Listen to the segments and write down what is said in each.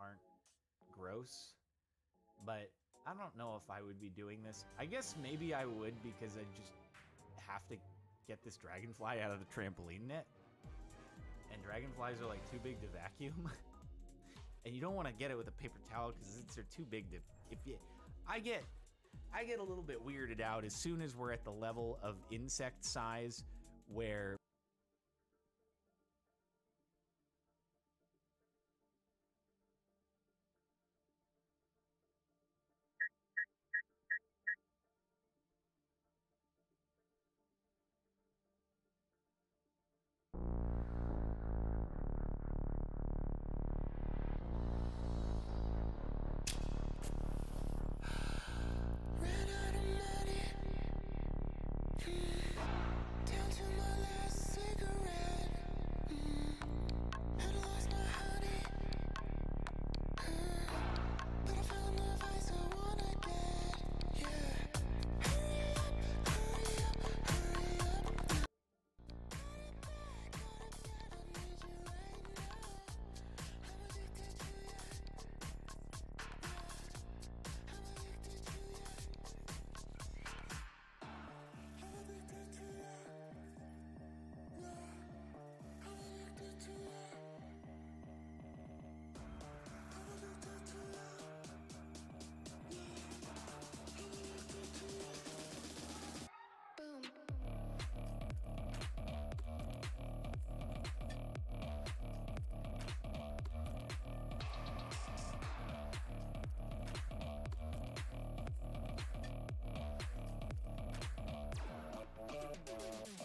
aren't gross, but I don't know if I would be doing this. I guess maybe I would because I just have to get this dragonfly out of the trampoline net. And dragonflies are like too big to vacuum. and you don't want to get it with a paper towel because they're too big to if you I get I get a little bit weirded out as soon as we're at the level of insect size where Uh,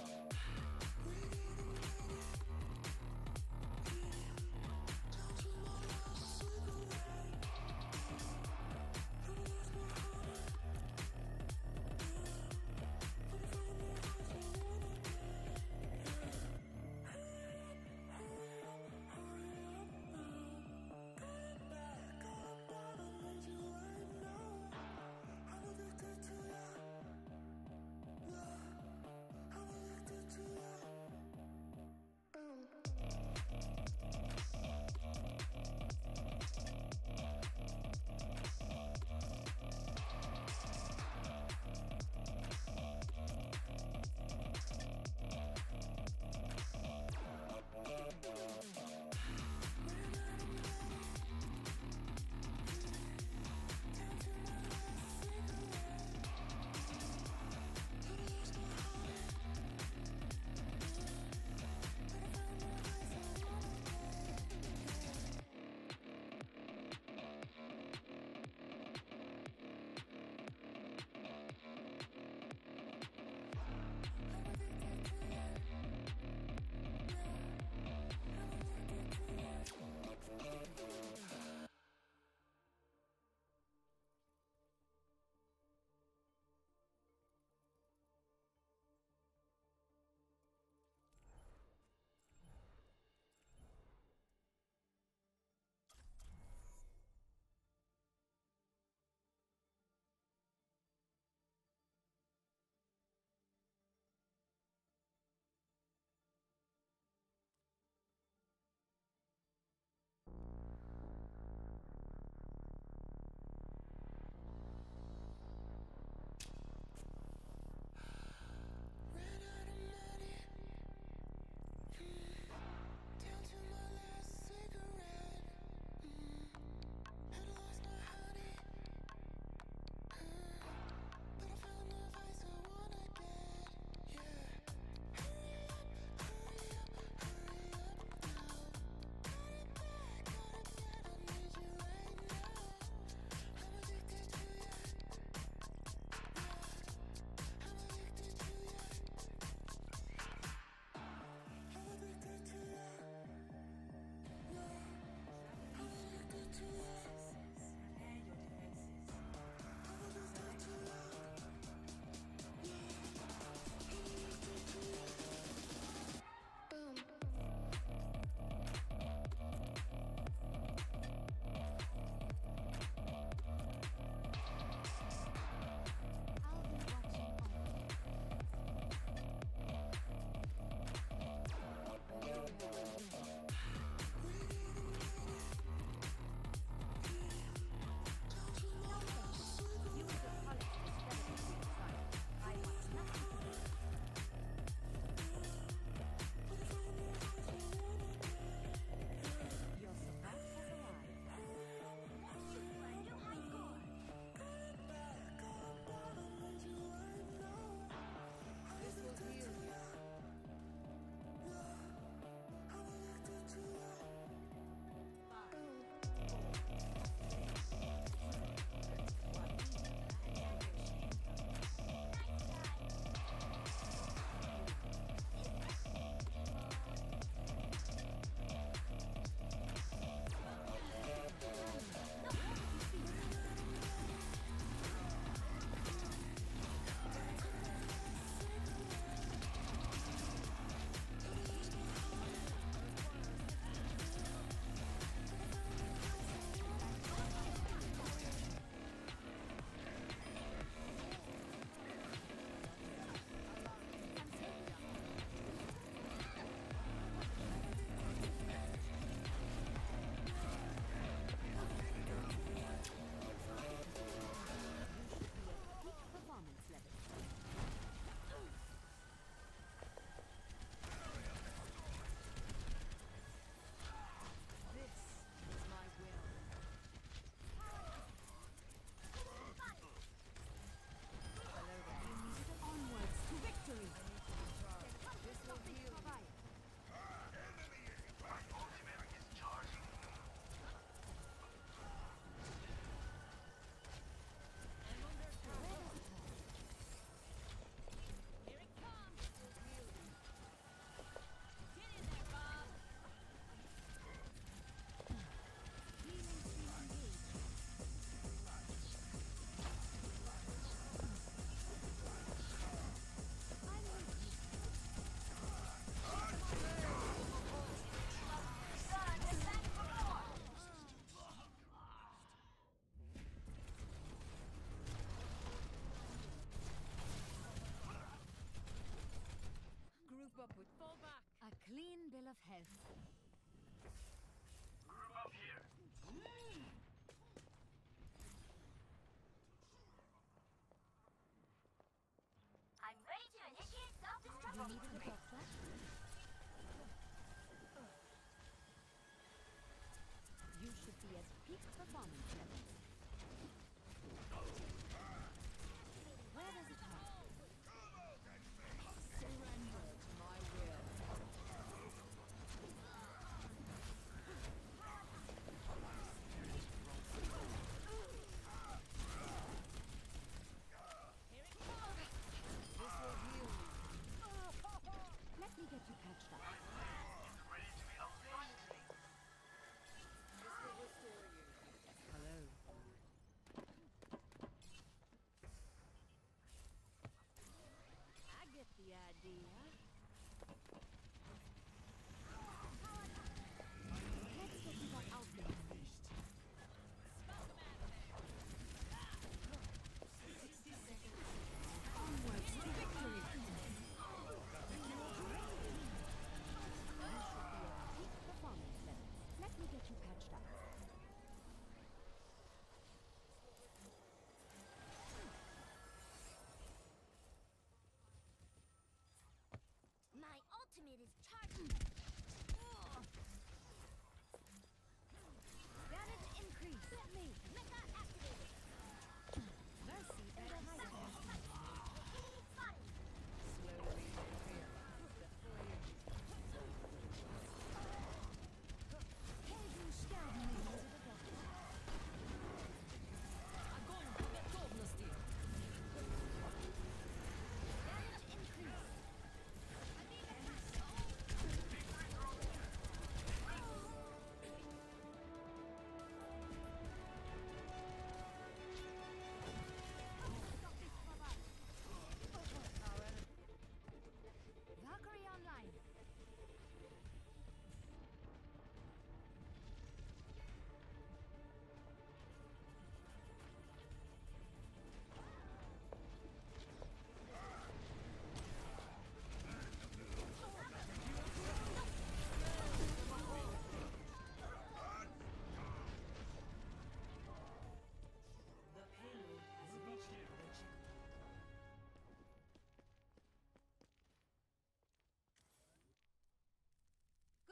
India's peak performance level.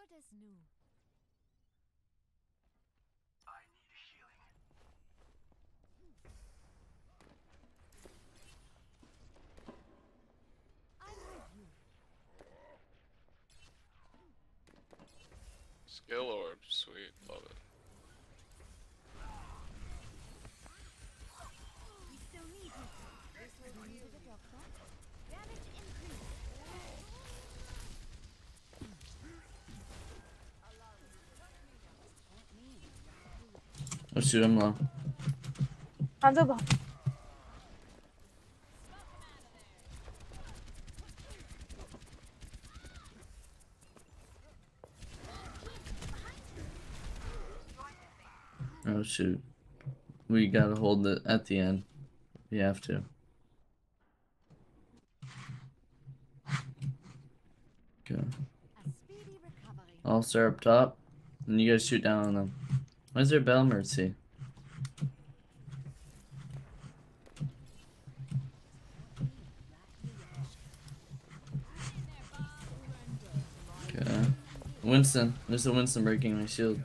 Good as new. I need healing. I'm you. Skill orb, sweet, love it. We still need you. This will to the Shoot, I'm low. Hanzo behind. Oh shoot. We gotta hold it at the end. We have to. Okay. A speedy recovery. I'll start up top. And you guys shoot down on them. Why your Bell Mercy? Okay. Winston. There's a Winston breaking my shield.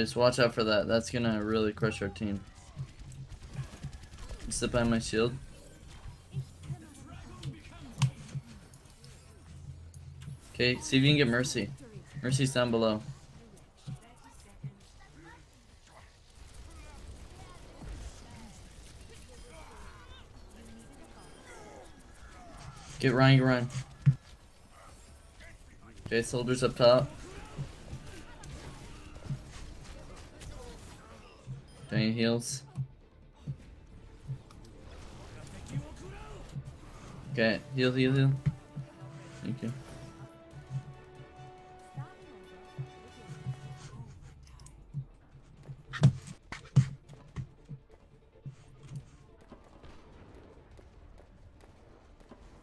Just watch out for that. That's gonna really crush our team. Sit by my shield. Okay, see if you can get Mercy. Mercy's down below. Get Ryan, get Ryan. Okay, soldiers up top. Heals? Okay, heal, heal, heal. Thank you.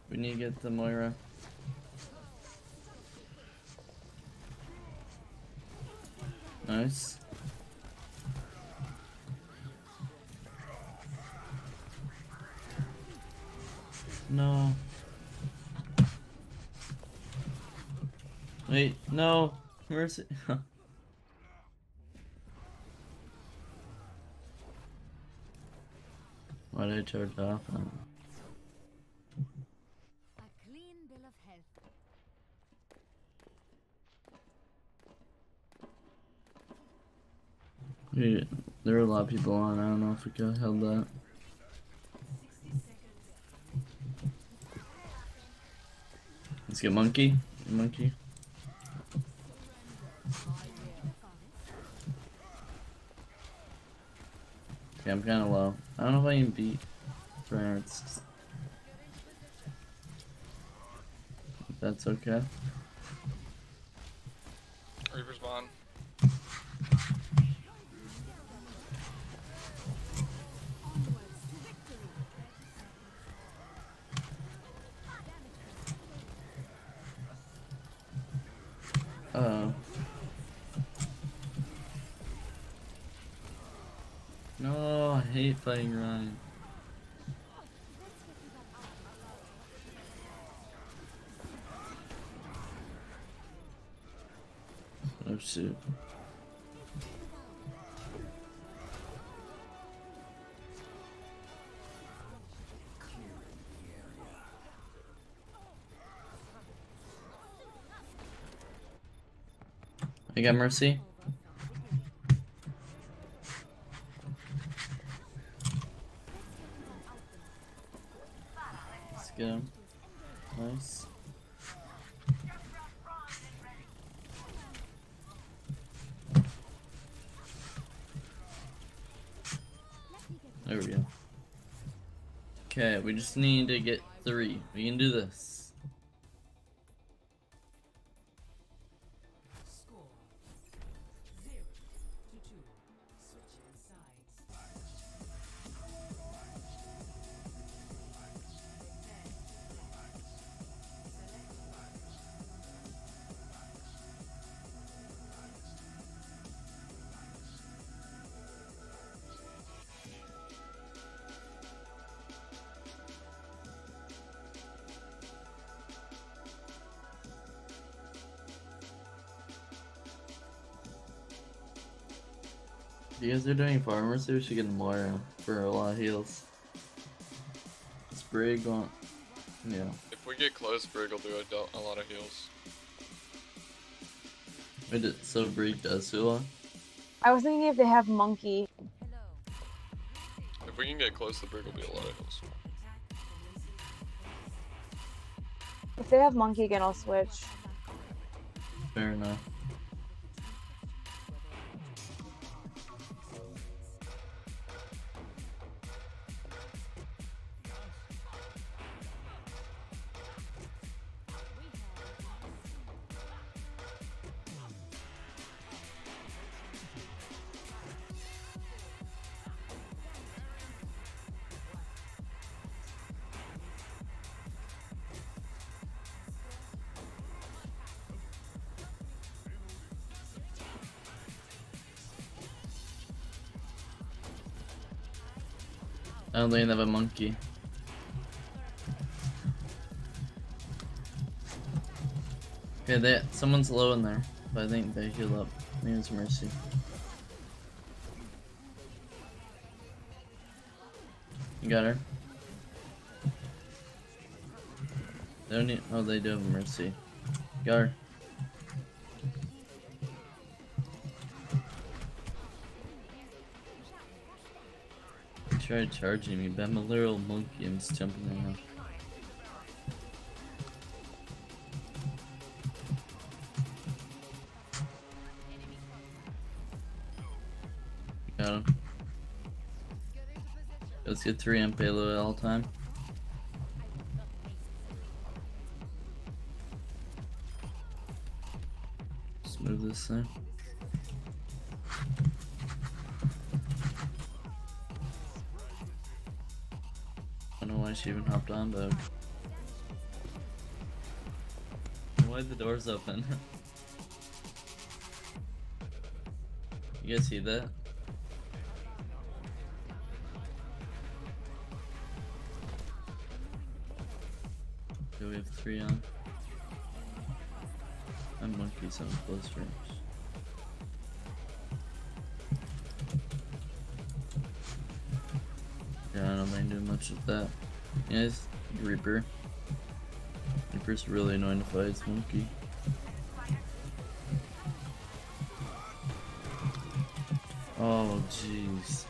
We need to get the Moira. Nice. No. Wait, no. Mercy. Why did I it off? Um, A clean bill of health. we- there are a lot of people on. I don't know if we could have held that. Let's get monkey. Monkey. Okay, I'm kind of low. I don't know if I can beat France. That's okay. Reaper spawn. Uh oh. No, I hate Ryan. Oh. I got mercy. Get him. Nice. There we go. Okay, we just need to get three. We can do this. If you guys are doing farmers, we should get a Moira for a lot of heals. Sprig on. Yeah. If we get close, Brig will do a, del- a lot of heals. Wait, it so break does Sula? I was thinking if they have monkey. If we can get close, the brig will be a lot of hills. If they have monkey again, I'll switch. Fair enough. I don't they have a monkey. Okay, they someone's low in there, but I think they heal up. Think it's Mercy. You got her. They don't need. Oh, they do have Mercy. Got her. Tried charging me, but I'm a literal monkey. I'm just jumping around. Got him. Let's get 3 amp payload at all time. Let's move this thing. She even hopped on, but why'd the doors open? you guys see that? Do we have three on? I'm monkeys on close range. Yeah, I don't mind doing much with that. It's Reaper. Reaper's really annoying to fight, it's monkey. Oh, jeez.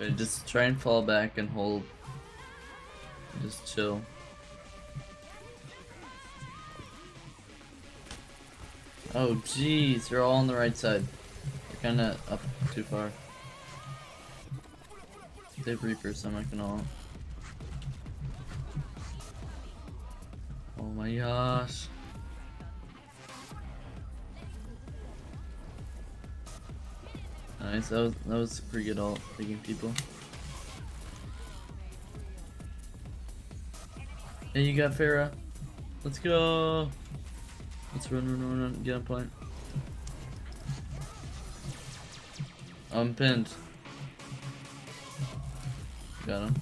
Okay, just try and fall back and hold. Just chill. Oh jeez, they're all on the right side. They're kinda up too far. They have Reapers, I'm not gonna. Oh my gosh. Nice, that was that was pretty good ult, taking people. Hey, you got Pharah. Let's go. Let's run, run, run, run. Get on point. I'm pinned. Got him.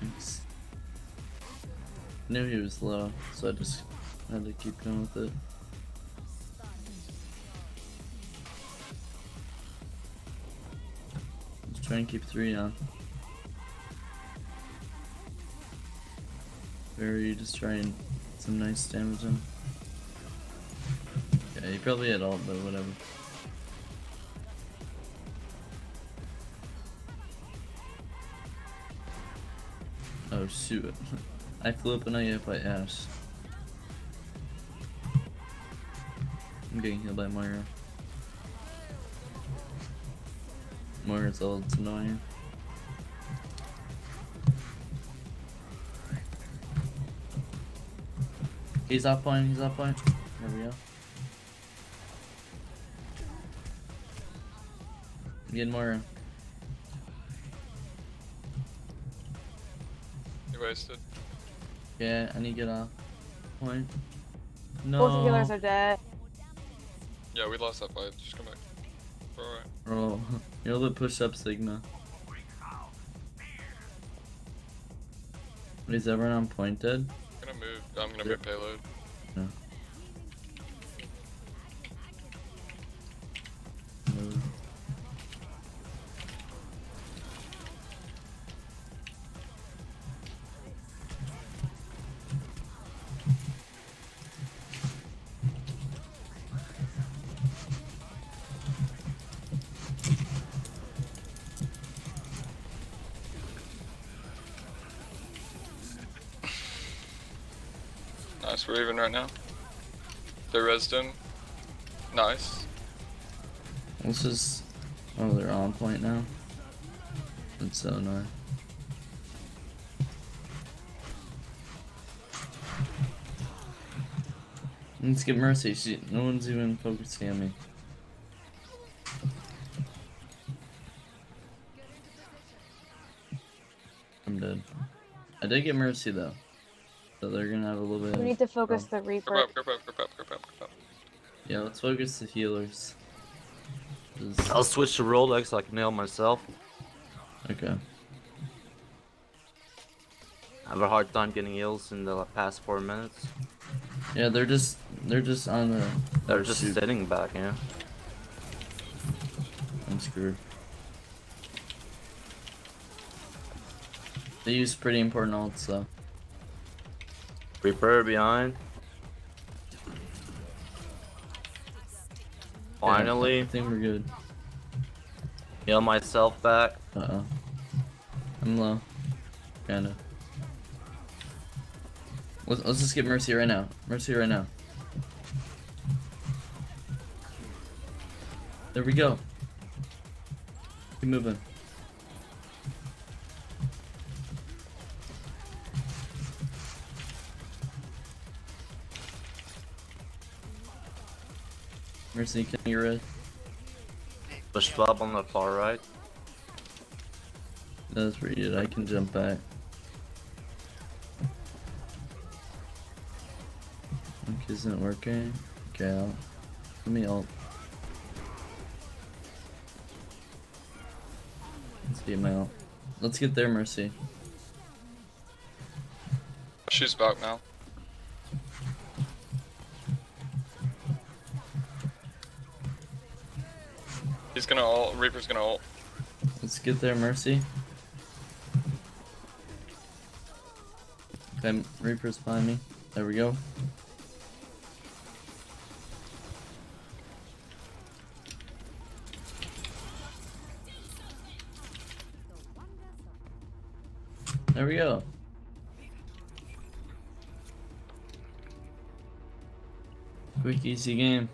Thanks. Knew he was low, so I just had to keep going with it. Just try and keep three on. Very just try and get some nice damage on. Yeah, he probably had ult, but whatever. Oh shoot. I flew up and I got by Ashe. I'm getting healed by Moira. Moira's ult's annoying. He's up point, he's up point. There we go. Get Moira. You wasted. Yeah, I need to get off point. No. Both healers are dead. Yeah, we lost that fight. Just come back. We're alright. Bro, you're able to push up Sigma. Is everyone on point dead? I'm gonna move. I'm gonna move payload. Move. Let's. Oh, they're on point now. That's so annoying. Let's get Mercy. She, no one's even focusing on me. I'm dead. I did get Mercy though. So they're gonna have a little bit. We need to focus Oh. the Group Reaper. up, group up, group up, group up, group up. Yeah, let's focus the healers. Just- I'll switch to Rolex so I can nail myself. Okay. I have a hard time getting heals in the past four minutes. Yeah, they're just they're just on the. They're oh, just shoot. sitting back, yeah. I'm screwed. They use pretty important ults though. Reaper behind. Yeah, I think we're good. heal myself back. Uh oh. I'm low. Kinda. Let's, let's just get Mercy right now. Mercy right now. There we go. Keep moving. Mercy, can you red? Push Bob on the far right. That's where you did. I can jump back. Link isn't working. Okay, I'll, let me ult. Let's get my ult. Let's get their mercy. She's back now. He's gonna ult, Reaper's gonna ult. Let's get there, mercy. Okay, Reaper's behind me. There we go. There we go. Quick, easy game.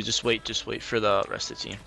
Just wait, just wait for the rest of the team.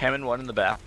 Hammond one in the back.